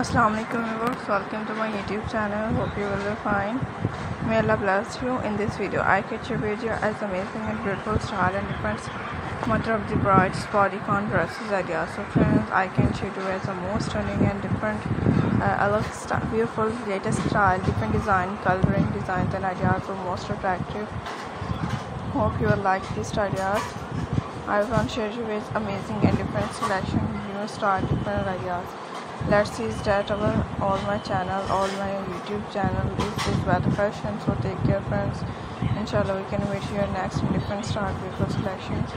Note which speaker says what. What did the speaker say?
Speaker 1: Assalamualaikum viewers. Welcome to my youtube channel. Hope you will be fine. May Allah bless you. In this video I catch your video as amazing and beautiful style and different matter of the bride's bodycon dresses ideas. So friends I can show you as a most stunning and different uh, I love style, beautiful latest style different design coloring designs and ideas are most attractive. Hope you will like these ideas. I to share you with amazing and different selection new style different ideas let's see that our all my channel all my youtube channel is, is well fashion so take care friends. Inshallah we can meet here next in different start beautiful selections